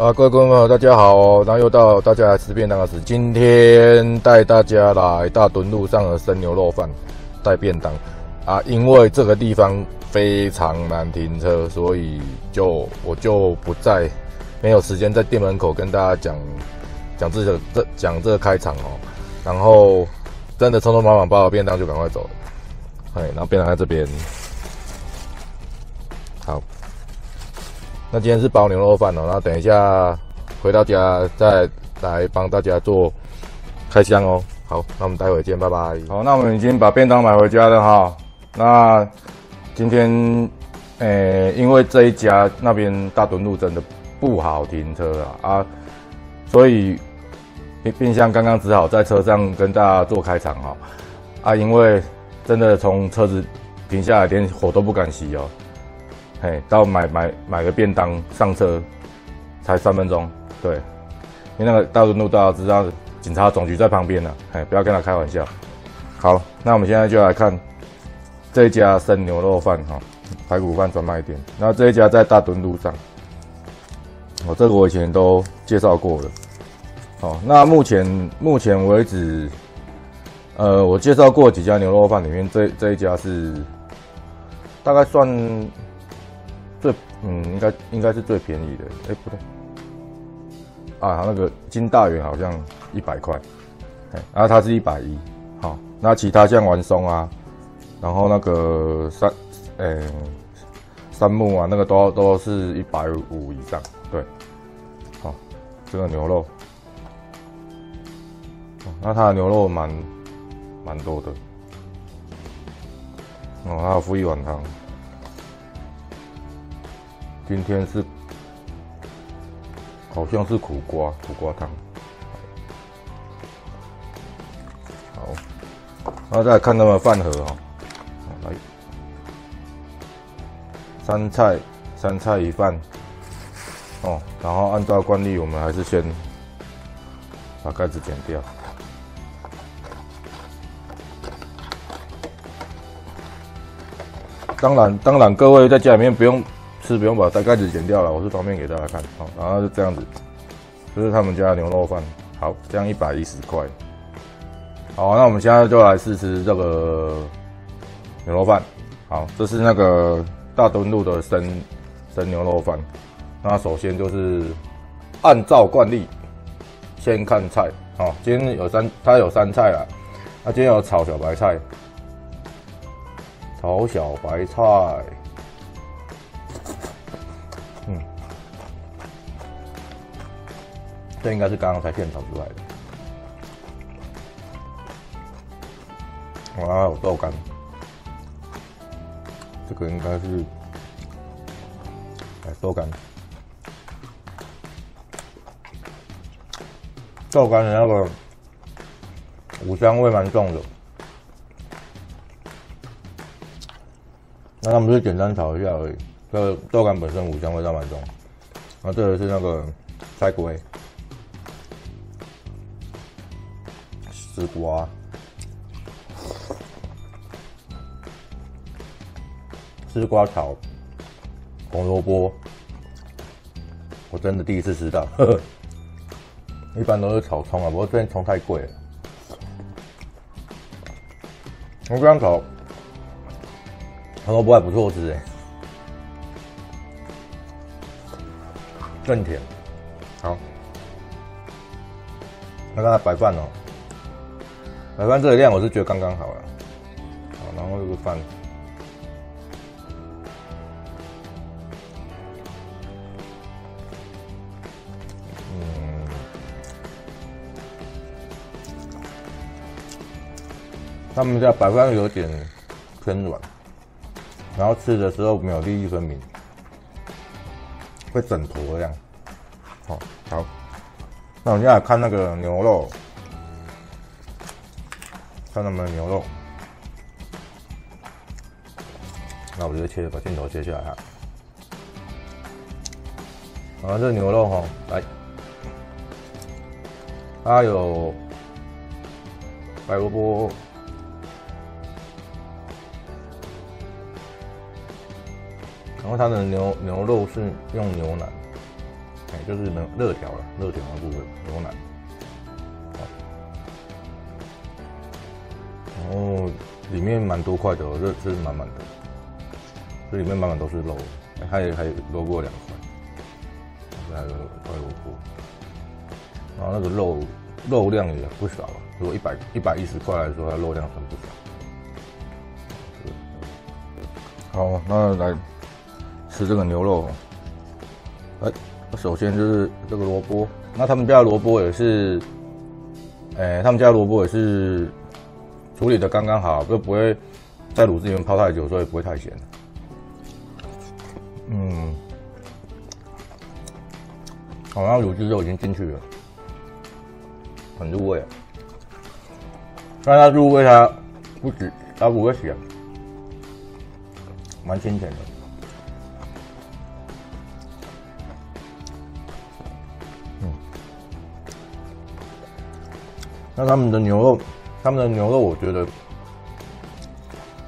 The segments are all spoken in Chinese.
啊，各位观众朋友，大家好！然后又到大家来吃便当的时，今天带大家来大墩路上的生牛肉饭带便当啊，因为这个地方非常难停车，所以就我就不在，没有时间在店门口跟大家讲讲这个这讲这个开场哦。然后真的匆匆忙忙包好便当就赶快走了，哎，然后便当在这边，好。那今天是包牛肉饭哦，那等一下回到家再来帮大家做开箱哦。好，那我们待会见，拜拜。好，那我们已经把便当买回家了哈。那今天，诶，因为这一家那边大墩路真的不好停车啊啊，所以冰冰箱刚刚只好在车上跟大家做开场哈啊，因为真的从车子停下来连火都不敢熄哦。嘿，到买买买个便当上车，才三分钟。对，因为那个大墩路大家知道，警察总局在旁边呢。嘿，不要跟他开玩笑。好，那我们现在就来看这一家生牛肉饭哈，排骨饭专卖店。那这一家在大墩路上，哦，这个我以前都介绍过了。哦，那目前目前为止，呃，我介绍过几家牛肉饭里面，这这一家是大概算。嗯，应该应该是最便宜的，哎不对，啊那个金大元好像一百块，哎，然后它是一百一，好，那其他像丸松啊，然后那个三，哎，三木啊，那个都都是一百五以上，对，好，这个牛肉，那它的牛肉蛮蛮多的，哦，还有附一碗汤。今天是好像是苦瓜苦瓜汤，好，然后再看他们饭盒哈，来三菜三菜一饭哦，然后按照惯例，我们还是先把盖子剪掉。当然，当然，各位在家里面不用。是不用把盖子剪掉了，我是方便给大家看，好，然后就这样子，这是他们家牛肉饭，好，这样一百一十块，好，那我们现在就来试吃这个牛肉饭，好，这是那个大墩路的生生牛肉饭，那首先就是按照惯例先看菜，好，今天有三，它有三菜啦，那今天有炒小白菜，炒小白菜。这应该是刚刚才现炒出来的。哇，有豆干，这个应该是哎豆干，豆干的那个五香味蛮重的。那他们是简单炒一下而已，这豆干本身五香味倒蛮重。然后这个是那个菜龟。丝瓜，丝瓜炒红萝卜，我真的第一次吃到。一般都是炒葱啊，不过这边葱太贵了。我这样炒红萝卜还不错吃哎，更甜。好，那看白饭哦。白饭这个量我是觉得刚刚好了，好，然后这个饭，嗯，他们家白饭有点偏软，然后吃的时候没有粒粒分明，会整坨这样，好，好，那我们现在看那个牛肉。看他们牛肉，那我就切，把镜头切下来哈。然后这牛肉哈，来，它有白萝卜，然后它的牛牛肉是用牛腩，就是能热条了，热条的部分牛奶。后里面蛮多块的，这这是满满的，这里面满满都是肉，还有还有萝卜两块，还有还有萝卜，然后那个肉肉量也不少啊，如果一百一百一十块来说，它肉量很不少。好，那来吃这个牛肉。哎，首先就是这个萝卜，那他们家的萝卜也是，哎，他们家萝卜也是处理的刚刚好，就不会在卤汁里面泡太久，所以不会太咸。嗯，好，像卤汁都已经进去了，很入味。但它入味，它不止，它不会咸。蛮清甜的，嗯，那他们的牛肉，他们的牛肉，我觉得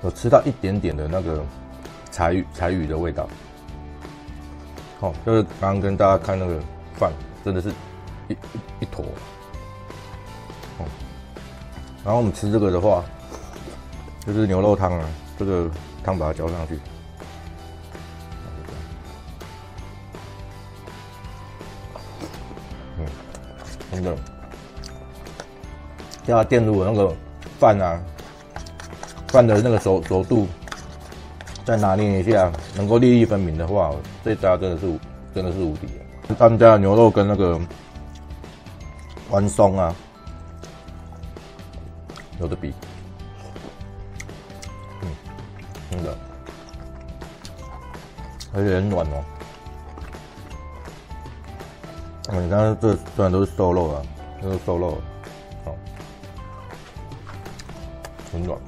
有吃到一点点的那个柴鱼柴鱼的味道。哦，就是刚刚跟大家看那个饭，真的是一一坨。哦，然后我们吃这个的话，就是牛肉汤啊，这个。汤把它浇上去，嗯，真的，要电入那个饭啊，饭的那个熟熟度，再拿捏一下，能够粒粒分明的话，这家真的是真的是无敌了。他们家的牛肉跟那个宽松啊，有的比。嗯真的，而且很软哦。你看这虽然都是瘦肉啊，都是瘦肉，很软。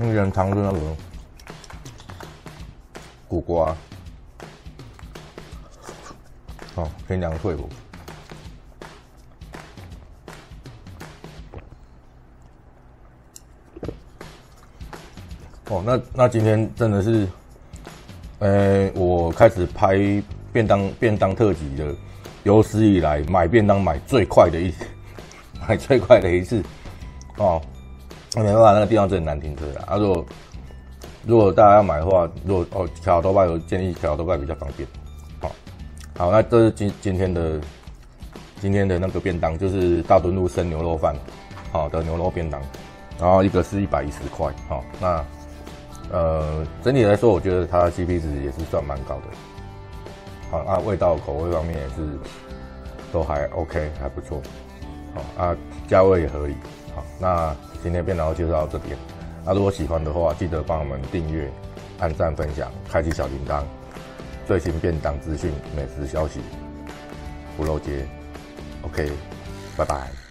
那原汤是那个苦瓜，好，偏凉脆不？哦，那那今天真的是，呃，我开始拍便当便当特辑的，有史以来买便当买最快的一，买最快的一次，哦，没办法，那个地方真的难停车啊。如果如果大家要买的话，如果哦，桥头拜有建议桥头拜比较方便，好，好，那这是今今天的今天的那个便当，就是大墩路生牛肉饭，好的牛肉便当，然后一个是一百一十块，好，那。呃，整体来说，我觉得它的 CP 值也是算蛮高的。好啊，味道口味方面也是都还 OK，还不错。好啊，价位也合理。好，那今天便当介绍到这边。那如果喜欢的话，记得帮我们订阅、按赞、分享、开启小铃铛，最新便当资讯、美食消息不漏接。OK，拜拜。